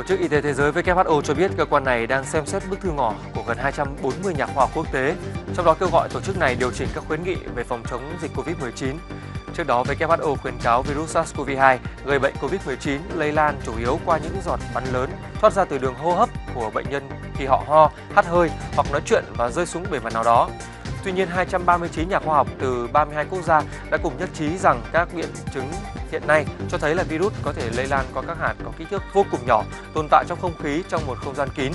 Tổ chức Y tế Thế giới WHO cho biết cơ quan này đang xem xét bức thư ngỏ của gần 240 nhà khoa học quốc tế, trong đó kêu gọi tổ chức này điều chỉnh các khuyến nghị về phòng chống dịch COVID-19. Trước đó, WHO khuyến cáo virus SARS-CoV-2 gây bệnh COVID-19 lây lan chủ yếu qua những giọt bắn lớn thoát ra từ đường hô hấp của bệnh nhân khi họ ho, hắt hơi hoặc nói chuyện và rơi xuống bề mặt nào đó. Tuy nhiên, 239 nhà khoa học từ 32 quốc gia đã cùng nhất trí rằng các biện chứng hiện nay cho thấy là virus có thể lây lan qua các hạt có kích thước vô cùng nhỏ tồn tại trong không khí trong một không gian kín.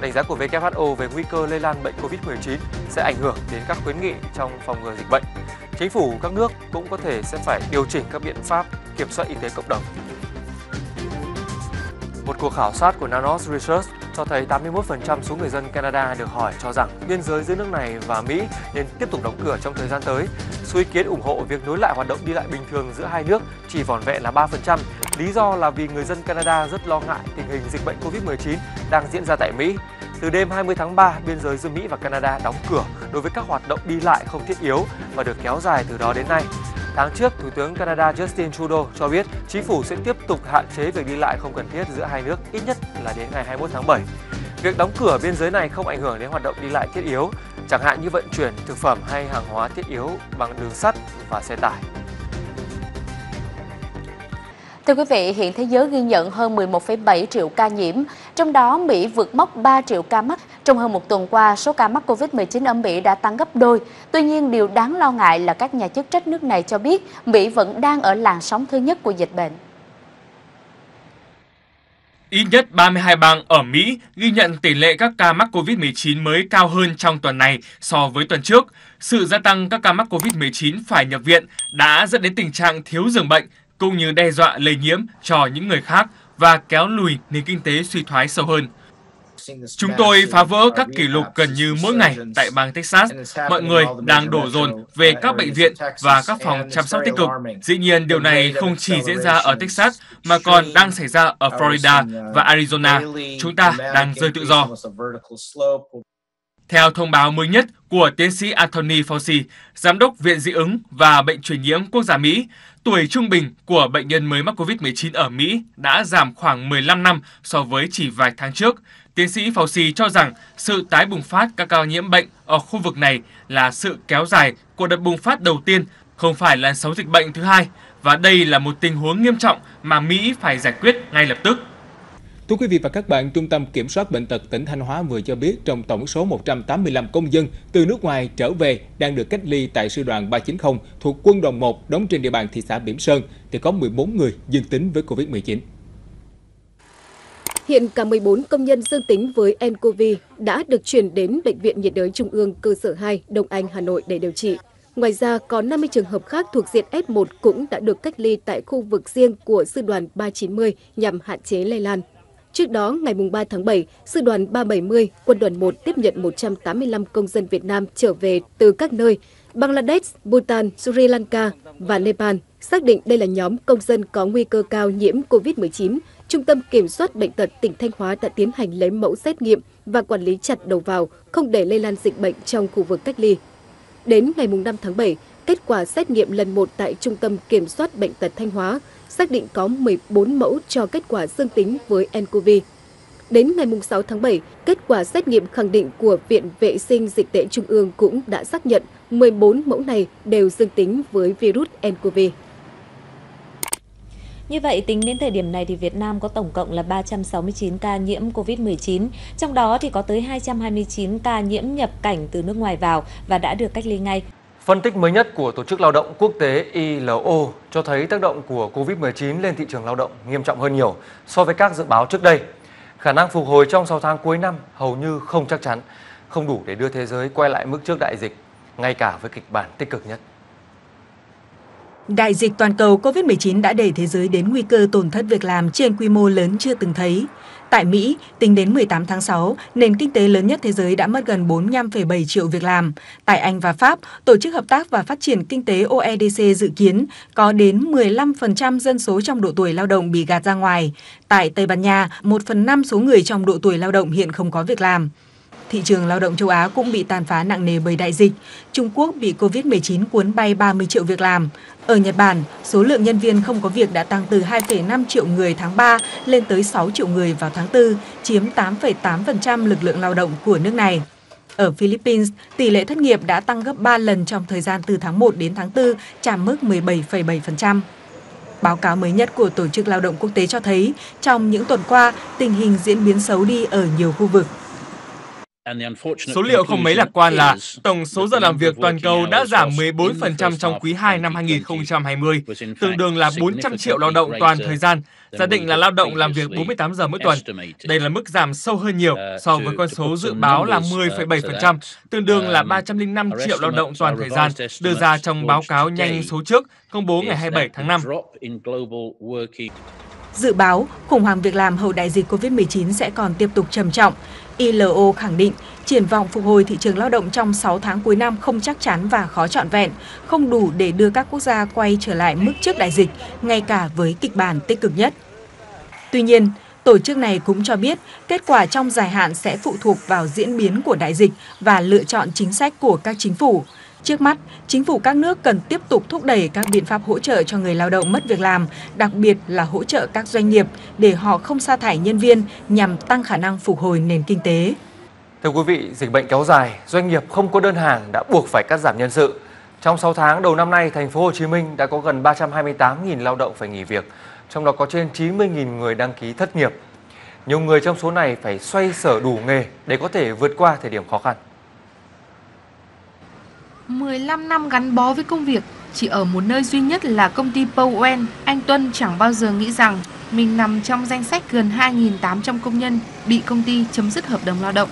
Đánh giá của WHO về nguy cơ lây lan bệnh COVID-19 sẽ ảnh hưởng đến các khuyến nghị trong phòng ngừa dịch bệnh. Chính phủ các nước cũng có thể sẽ phải điều chỉnh các biện pháp kiểm soát y tế cộng đồng. Một cuộc khảo sát của Nanos Research cho thấy 81% số người dân Canada được hỏi cho rằng biên giới giữa nước này và Mỹ nên tiếp tục đóng cửa trong thời gian tới. Số ý kiến ủng hộ việc nối lại hoạt động đi lại bình thường giữa hai nước chỉ vỏn vẹn là 3%. Lý do là vì người dân Canada rất lo ngại tình hình dịch bệnh COVID-19 đang diễn ra tại Mỹ. Từ đêm 20 tháng 3, biên giới giữa Mỹ và Canada đóng cửa đối với các hoạt động đi lại không thiết yếu và được kéo dài từ đó đến nay. Tháng trước, Thủ tướng Canada Justin Trudeau cho biết chính phủ sẽ tiếp tục hạn chế việc đi lại không cần thiết giữa hai nước ít nhất là đến ngày 21 tháng 7. Việc đóng cửa biên giới này không ảnh hưởng đến hoạt động đi lại thiết yếu, chẳng hạn như vận chuyển thực phẩm hay hàng hóa thiết yếu bằng đường sắt và xe tải. Thưa quý vị, hiện thế giới ghi nhận hơn 11,7 triệu ca nhiễm, trong đó Mỹ vượt mốc 3 triệu ca mắc. Trong hơn một tuần qua, số ca mắc COVID-19 ở Mỹ đã tăng gấp đôi. Tuy nhiên, điều đáng lo ngại là các nhà chức trách nước này cho biết Mỹ vẫn đang ở làn sóng thứ nhất của dịch bệnh. Ít nhất 32 bang ở Mỹ ghi nhận tỷ lệ các ca mắc COVID-19 mới cao hơn trong tuần này so với tuần trước. Sự gia tăng các ca mắc COVID-19 phải nhập viện đã dẫn đến tình trạng thiếu giường bệnh, cũng như đe dọa lây nhiễm cho những người khác và kéo lùi nền kinh tế suy thoái sâu hơn. Chúng tôi phá vỡ các kỷ lục gần như mỗi ngày tại bang Texas. Mọi người đang đổ dồn về các bệnh viện và các phòng chăm sóc tích cực. Dĩ nhiên, điều này không chỉ diễn ra ở Texas mà còn đang xảy ra ở Florida và Arizona. Chúng ta đang rơi tự do. Theo thông báo mới nhất của tiến sĩ Anthony Fauci, Giám đốc Viện Dị ứng và Bệnh truyền nhiễm quốc gia Mỹ, tuổi trung bình của bệnh nhân mới mắc COVID-19 ở Mỹ đã giảm khoảng 15 năm so với chỉ vài tháng trước. Tiến sĩ Fauci cho rằng sự tái bùng phát các ca nhiễm bệnh ở khu vực này là sự kéo dài của đợt bùng phát đầu tiên, không phải làn sóng dịch bệnh thứ hai, và đây là một tình huống nghiêm trọng mà Mỹ phải giải quyết ngay lập tức. Thưa quý vị và các bạn, Trung tâm Kiểm soát Bệnh tật tỉnh Thanh Hóa vừa cho biết trong tổng số 185 công dân từ nước ngoài trở về đang được cách ly tại sư đoàn 390 thuộc quân đoàn 1 đóng trên địa bàn thị xã Bỉm Sơn thì có 14 người dương tính với Covid-19. Hiện cả 14 công nhân dương tính với nCoV đã được chuyển đến Bệnh viện nhiệt đới Trung ương cơ sở 2 Đông Anh, Hà Nội để điều trị. Ngoài ra, có 50 trường hợp khác thuộc diện F1 cũng đã được cách ly tại khu vực riêng của sư đoàn 390 nhằm hạn chế lây lan. Trước đó, ngày 3 tháng 7, Sư đoàn 370, Quân đoàn 1 tiếp nhận 185 công dân Việt Nam trở về từ các nơi Bangladesh, Bhutan, Sri Lanka và Nepal. Xác định đây là nhóm công dân có nguy cơ cao nhiễm COVID-19, Trung tâm Kiểm soát Bệnh tật tỉnh Thanh Hóa đã tiến hành lấy mẫu xét nghiệm và quản lý chặt đầu vào, không để lây lan dịch bệnh trong khu vực cách ly. Đến ngày 5 tháng 7, kết quả xét nghiệm lần 1 tại Trung tâm Kiểm soát Bệnh tật Thanh Hóa xác định có 14 mẫu cho kết quả dương tính với nCoV. Đến ngày 6 tháng 7, kết quả xét nghiệm khẳng định của Viện Vệ sinh Dịch tễ Trung ương cũng đã xác nhận 14 mẫu này đều dương tính với virus nCoV. Như vậy, tính đến thời điểm này thì Việt Nam có tổng cộng là 369 ca nhiễm COVID-19, trong đó thì có tới 229 ca nhiễm nhập cảnh từ nước ngoài vào và đã được cách ly ngay. Phân tích mới nhất của Tổ chức Lao động Quốc tế ILO cho thấy tác động của COVID-19 lên thị trường lao động nghiêm trọng hơn nhiều so với các dự báo trước đây. Khả năng phục hồi trong 6 tháng cuối năm hầu như không chắc chắn, không đủ để đưa thế giới quay lại mức trước đại dịch, ngay cả với kịch bản tích cực nhất. Đại dịch toàn cầu COVID-19 đã đẩy thế giới đến nguy cơ tổn thất việc làm trên quy mô lớn chưa từng thấy. Tại Mỹ, tính đến 18 tháng 6, nền kinh tế lớn nhất thế giới đã mất gần 45,7 triệu việc làm. Tại Anh và Pháp, Tổ chức Hợp tác và Phát triển Kinh tế OEDC dự kiến có đến 15% dân số trong độ tuổi lao động bị gạt ra ngoài. Tại Tây Ban Nha, 1 phần 5 số người trong độ tuổi lao động hiện không có việc làm thị trường lao động châu Á cũng bị tàn phá nặng nề bởi đại dịch. Trung Quốc bị COVID-19 cuốn bay 30 triệu việc làm. Ở Nhật Bản, số lượng nhân viên không có việc đã tăng từ 2,5 triệu người tháng 3 lên tới 6 triệu người vào tháng 4, chiếm 8,8% lực lượng lao động của nước này. Ở Philippines, tỷ lệ thất nghiệp đã tăng gấp 3 lần trong thời gian từ tháng 1 đến tháng 4, chạm mức 17,7%. Báo cáo mới nhất của Tổ chức Lao động Quốc tế cho thấy, trong những tuần qua, tình hình diễn biến xấu đi ở nhiều khu vực. Số liệu không mấy lạc quan là tổng số giờ làm việc toàn cầu đã giảm 14% trong quý 2 năm 2020, tương đương là 400 triệu lao động toàn thời gian, giả định là lao động làm việc 48 giờ mỗi tuần. Đây là mức giảm sâu hơn nhiều so với con số dự báo là 10,7%, tương đương là 305 triệu lao động toàn thời gian, đưa ra trong báo cáo nhanh số trước công bố ngày 27 tháng 5. Dự báo, khủng hoảng việc làm hậu đại dịch COVID-19 sẽ còn tiếp tục trầm trọng. ILO khẳng định triển vọng phục hồi thị trường lao động trong 6 tháng cuối năm không chắc chắn và khó trọn vẹn, không đủ để đưa các quốc gia quay trở lại mức trước đại dịch, ngay cả với kịch bản tích cực nhất. Tuy nhiên, tổ chức này cũng cho biết kết quả trong dài hạn sẽ phụ thuộc vào diễn biến của đại dịch và lựa chọn chính sách của các chính phủ. Trước mắt, chính phủ các nước cần tiếp tục thúc đẩy các biện pháp hỗ trợ cho người lao động mất việc làm, đặc biệt là hỗ trợ các doanh nghiệp để họ không sa thải nhân viên nhằm tăng khả năng phục hồi nền kinh tế. Thưa quý vị, dịch bệnh kéo dài, doanh nghiệp không có đơn hàng đã buộc phải cắt giảm nhân sự. Trong 6 tháng đầu năm nay, thành phố Hồ Chí Minh đã có gần 328.000 lao động phải nghỉ việc, trong đó có trên 90.000 người đăng ký thất nghiệp. Nhiều người trong số này phải xoay sở đủ nghề để có thể vượt qua thời điểm khó khăn. 15 năm gắn bó với công việc, chỉ ở một nơi duy nhất là công ty Powell, anh Tuân chẳng bao giờ nghĩ rằng mình nằm trong danh sách gần 2.800 công nhân bị công ty chấm dứt hợp đồng lao động.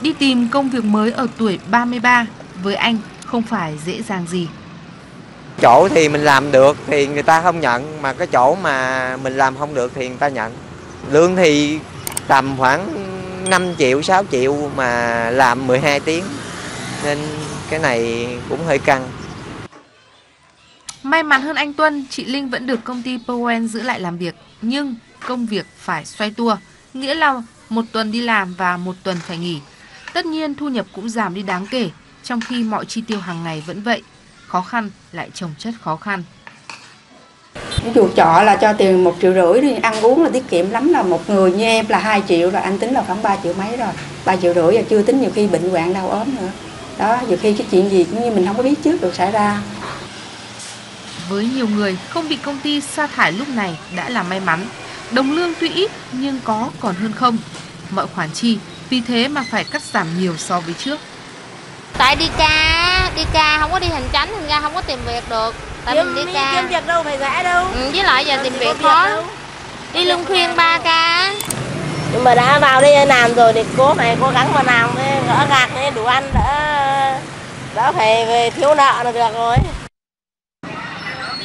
Đi tìm công việc mới ở tuổi 33 với anh không phải dễ dàng gì. Chỗ thì mình làm được thì người ta không nhận, mà cái chỗ mà mình làm không được thì người ta nhận. Lương thì tầm khoảng 5 triệu, 6 triệu mà làm 12 tiếng. Nên cái này cũng hơi căng. May mắn hơn anh Tuân, chị Linh vẫn được công ty Powell giữ lại làm việc, nhưng công việc phải xoay tua, nghĩa là một tuần đi làm và một tuần phải nghỉ. Tất nhiên thu nhập cũng giảm đi đáng kể, trong khi mọi chi tiêu hàng ngày vẫn vậy. Khó khăn lại chồng chất khó khăn. Ví dụ trọ là cho tiền một triệu rưỡi đi ăn uống là tiết kiệm lắm là một người như em là 2 triệu rồi anh tính là khoảng 3 triệu mấy rồi 3 triệu rưỡi và chưa tính nhiều khi bệnh hoạn đau ốm nữa đó nhiều khi cái chuyện gì cũng như mình không có biết trước được xảy ra. Với nhiều người không bị công ty sa thải lúc này đã là may mắn. Đồng lương tuy ít nhưng có còn hơn không. Mọi khoản chi vì thế mà phải cắt giảm nhiều so với trước. Tại đi ca đi ca không có đi hành chánh thành ra không có tìm việc được. Tại kiếm, mình đi ca. kiếm việc đâu phải dễ đâu. Ừ, với lại giờ tìm việc khó. đi lương khuyên ba ca. Nhưng mà đã vào đây làm rồi thì cố phải cố gắng mà làm gỡ gạc để đủ ăn đỡ đỡ phải về thiếu nợ là được rồi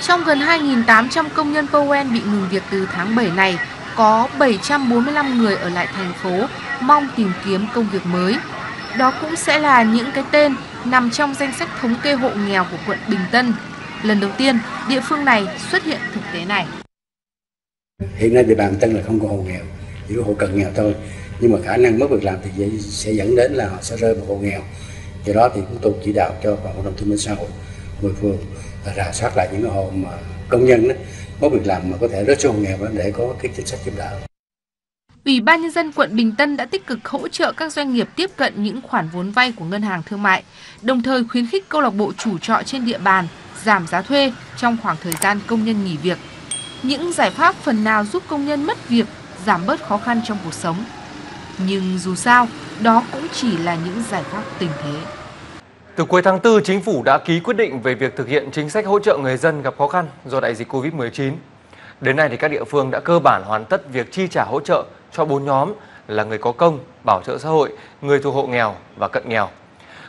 trong gần 2.800 công nhân Powell bị ngừng việc từ tháng 7 này, có 745 người ở lại thành phố mong tìm kiếm công việc mới. Đó cũng sẽ là những cái tên nằm trong danh sách thống kê hộ nghèo của quận Bình Tân. Lần đầu tiên, địa phương này xuất hiện thực tế này. Hiện nay địa bàn Tân là không có hộ nghèo, chỉ có hộ cận nghèo thôi. Nhưng mà khả năng mất việc làm thì sẽ dẫn đến là họ sẽ rơi vào hộ nghèo. Do đó thì chúng tôi chỉ đạo cho Phòng Lao động Thương minh Xã hội, 10 phường rà soát lại những hộ mà công nhân đó, có việc làm mà có thể rớt xuống hộ nghèo để có cái chính sách giúp đỡ. Ủy ban nhân dân quận Bình Tân đã tích cực hỗ trợ các doanh nghiệp tiếp cận những khoản vốn vay của ngân hàng thương mại, đồng thời khuyến khích câu lạc bộ chủ trọ trên địa bàn giảm giá thuê trong khoảng thời gian công nhân nghỉ việc. Những giải pháp phần nào giúp công nhân mất việc, giảm bớt khó khăn trong cuộc sống. Nhưng dù sao, đó cũng chỉ là những giải pháp tình thế. Từ cuối tháng 4, Chính phủ đã ký quyết định về việc thực hiện chính sách hỗ trợ người dân gặp khó khăn do đại dịch Covid-19. Đến nay thì các địa phương đã cơ bản hoàn tất việc chi trả hỗ trợ cho bốn nhóm là người có công, bảo trợ xã hội, người thuộc hộ nghèo và cận nghèo.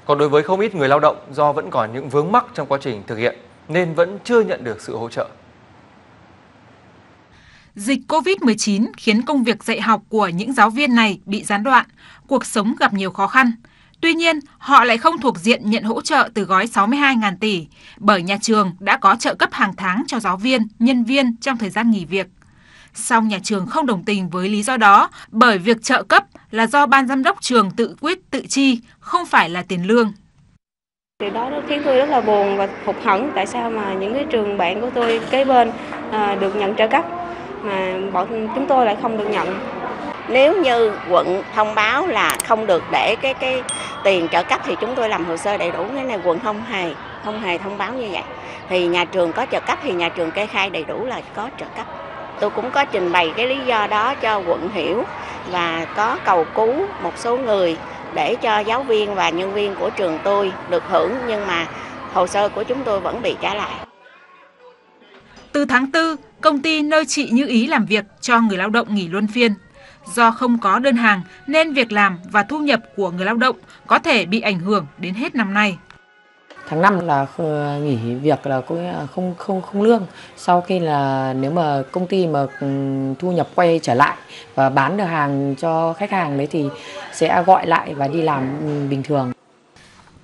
Còn đối với không ít người lao động do vẫn còn những vướng mắc trong quá trình thực hiện nên vẫn chưa nhận được sự hỗ trợ. Dịch COVID-19 khiến công việc dạy học của những giáo viên này bị gián đoạn, cuộc sống gặp nhiều khó khăn. Tuy nhiên, họ lại không thuộc diện nhận hỗ trợ từ gói 62.000 tỷ, bởi nhà trường đã có trợ cấp hàng tháng cho giáo viên, nhân viên trong thời gian nghỉ việc. Song nhà trường không đồng tình với lý do đó bởi việc trợ cấp là do ban giám đốc trường tự quyết tự chi, không phải là tiền lương. Điều đó khiến tôi rất là buồn và hụt hẫng tại sao mà những cái trường bạn của tôi kế bên à, được nhận trợ cấp mà bọn chúng tôi lại không được nhận. Nếu như quận thông báo là không được để cái cái tiền trợ cấp thì chúng tôi làm hồ sơ đầy đủ cái này quận không hề không hề thông báo như vậy. Thì nhà trường có trợ cấp thì nhà trường kê khai đầy đủ là có trợ cấp. Tôi cũng có trình bày cái lý do đó cho quận hiểu và có cầu cứu một số người để cho giáo viên và nhân viên của trường tôi được hưởng nhưng mà hồ sơ của chúng tôi vẫn bị trả lại. Từ tháng 4, công ty nơi chị Như Ý làm việc cho người lao động nghỉ luân phiên. Do không có đơn hàng nên việc làm và thu nhập của người lao động có thể bị ảnh hưởng đến hết năm nay. Tháng 5 là nghỉ việc là không không không lương. Sau khi là nếu mà công ty mà ừ, thu nhập quay trở lại và bán được hàng cho khách hàng đấy thì sẽ gọi lại và đi làm ừ, bình thường.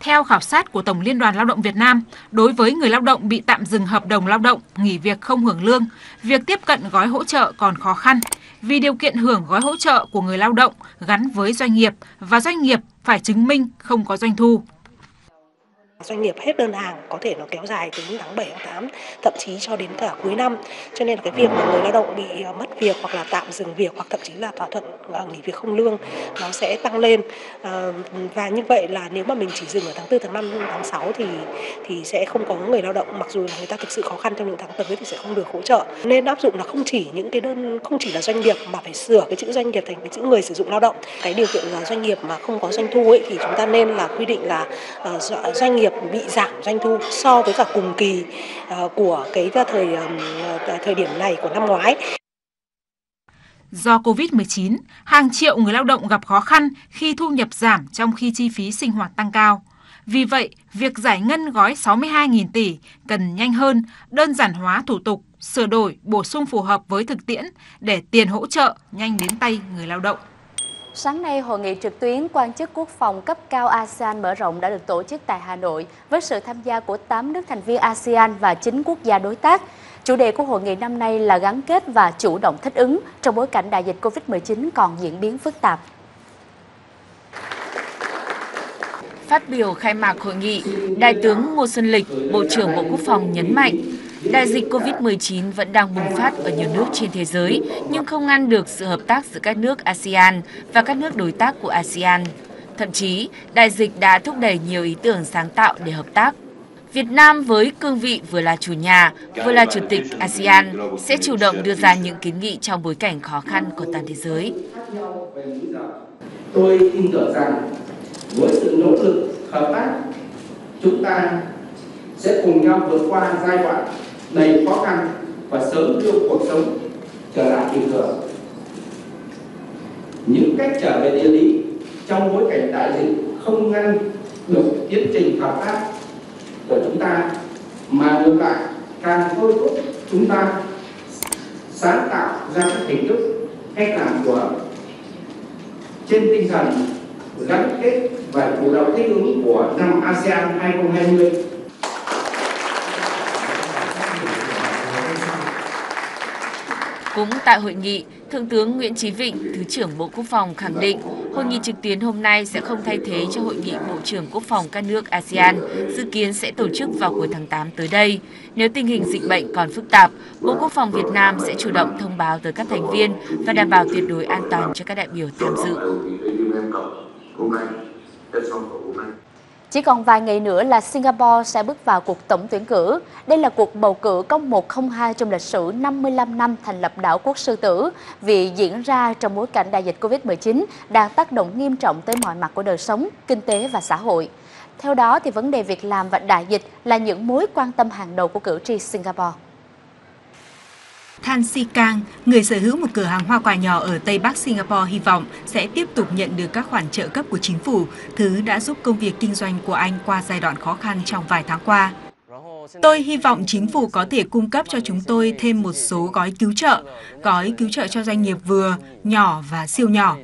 Theo khảo sát của Tổng Liên đoàn Lao động Việt Nam, đối với người lao động bị tạm dừng hợp đồng lao động, nghỉ việc không hưởng lương, việc tiếp cận gói hỗ trợ còn khó khăn vì điều kiện hưởng gói hỗ trợ của người lao động gắn với doanh nghiệp và doanh nghiệp phải chứng minh không có doanh thu doanh nghiệp hết đơn hàng có thể nó kéo dài đến tháng 7 tháng 8 thậm chí cho đến cả cuối năm. Cho nên là cái việc mà người lao động bị ờ, mất việc hoặc là tạm dừng việc hoặc thậm chí là thỏa thuận à, nghỉ việc không lương nó sẽ tăng lên. Ờ, và như vậy là nếu mà mình chỉ dừng ở tháng 4 tháng 5 tháng 6 thì thì sẽ không có người lao động. Mặc dù là người ta thực sự khó khăn trong những tháng tới thì sẽ không được hỗ trợ. Nên áp dụng là không chỉ những cái đơn không chỉ là doanh nghiệp mà phải sửa cái chữ doanh nghiệp thành cái chữ người sử dụng lao động. Cái điều kiện là doanh nghiệp mà không có doanh thu ấy thì chúng ta nên là quy định là uh, doanh nghiệp bị giảm doanh thu so với cả cùng kỳ ờ, của cái ờ, thời ờ, thời điểm này của năm ngoái. Do Covid-19, hàng triệu người lao động gặp khó khăn khi thu nhập giảm trong khi chi phí sinh hoạt tăng cao. Vì vậy, việc giải ngân gói 62.000 tỷ cần nhanh hơn, đơn giản hóa thủ tục, sửa đổi, bổ sung phù hợp với thực tiễn để tiền hỗ trợ nhanh đến tay người lao động. Sáng nay, hội nghị trực tuyến quan chức quốc phòng cấp cao ASEAN mở rộng đã được tổ chức tại Hà Nội với sự tham gia của 8 nước thành viên ASEAN và 9 quốc gia đối tác. Chủ đề của hội nghị năm nay là gắn kết và chủ động thích ứng trong bối cảnh đại dịch COVID-19 còn diễn biến phức tạp. Phát biểu khai mạc hội nghị, Đại tướng Ngô Xuân Lịch, Bộ trưởng Bộ Quốc phòng nhấn mạnh, Đại dịch COVID-19 vẫn đang bùng phát ở nhiều nước trên thế giới, nhưng không ngăn được sự hợp tác giữa các nước ASEAN và các nước đối tác của ASEAN. Thậm chí, đại dịch đã thúc đẩy nhiều ý tưởng sáng tạo để hợp tác. Việt Nam với cương vị vừa là chủ nhà, vừa là chủ tịch ASEAN sẽ chủ động đưa ra những kiến nghị trong bối cảnh khó khăn của toàn thế giới. Tôi tin tưởng rằng với sự nỗ lực hợp tác, chúng ta sẽ cùng nhau vượt qua giai đoạn đầy khó khăn và sớm đưa cuộc sống trở lại bình thường. Những cách trở về địa lý trong bối cảnh đại dịch không ngăn được tiến trình hợp tác của chúng ta, mà ngược lại càng thôi thúc chúng ta sáng tạo ra các hình thức cách làm của trên tinh thần gắn kết và chủ động thích ứng của năm ASEAN 2020 Cũng tại hội nghị, Thượng tướng Nguyễn Chí Vịnh, Thứ trưởng Bộ Quốc phòng khẳng định, hội nghị trực tuyến hôm nay sẽ không thay thế cho hội nghị Bộ trưởng Quốc phòng các nước ASEAN, dự kiến sẽ tổ chức vào cuối tháng 8 tới đây. Nếu tình hình dịch bệnh còn phức tạp, Bộ Quốc phòng Việt Nam sẽ chủ động thông báo tới các thành viên và đảm bảo tuyệt đối an toàn cho các đại biểu tham dự. Chỉ còn vài ngày nữa là Singapore sẽ bước vào cuộc tổng tuyển cử. Đây là cuộc bầu cử có 102 trong lịch sử 55 năm thành lập đảo quốc sư tử vì diễn ra trong bối cảnh đại dịch Covid-19 đang tác động nghiêm trọng tới mọi mặt của đời sống, kinh tế và xã hội. Theo đó, thì vấn đề việc làm và đại dịch là những mối quan tâm hàng đầu của cử tri Singapore. Than Si Kang, người sở hữu một cửa hàng hoa quả nhỏ ở Tây Bắc Singapore hy vọng sẽ tiếp tục nhận được các khoản trợ cấp của chính phủ, thứ đã giúp công việc kinh doanh của anh qua giai đoạn khó khăn trong vài tháng qua. Tôi hy vọng chính phủ có thể cung cấp cho chúng tôi thêm một số gói cứu trợ, gói cứu trợ cho doanh nghiệp vừa, nhỏ và siêu nhỏ.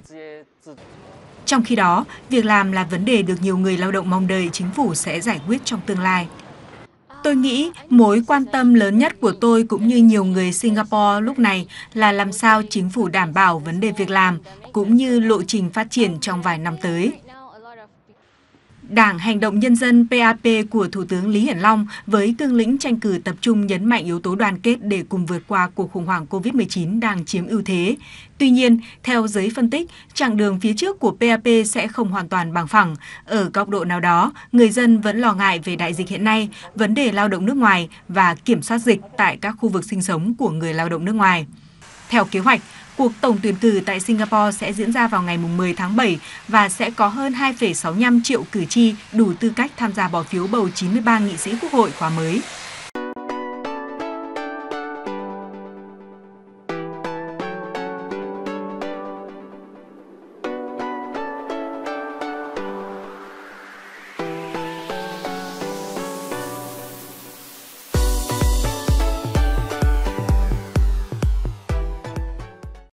Trong khi đó, việc làm là vấn đề được nhiều người lao động mong đợi chính phủ sẽ giải quyết trong tương lai. Tôi nghĩ mối quan tâm lớn nhất của tôi cũng như nhiều người Singapore lúc này là làm sao chính phủ đảm bảo vấn đề việc làm, cũng như lộ trình phát triển trong vài năm tới. Đảng Hành động Nhân dân PAP của Thủ tướng Lý Hiển Long với cương lĩnh tranh cử tập trung nhấn mạnh yếu tố đoàn kết để cùng vượt qua cuộc khủng hoảng COVID-19 đang chiếm ưu thế. Tuy nhiên, theo giới phân tích, chặng đường phía trước của PAP sẽ không hoàn toàn bằng phẳng. Ở góc độ nào đó, người dân vẫn lo ngại về đại dịch hiện nay, vấn đề lao động nước ngoài và kiểm soát dịch tại các khu vực sinh sống của người lao động nước ngoài. Theo kế hoạch, cuộc tổng tuyển cử tại Singapore sẽ diễn ra vào ngày 10 tháng 7 và sẽ có hơn 2,65 triệu cử tri đủ tư cách tham gia bỏ phiếu bầu 93 nghị sĩ quốc hội khóa mới.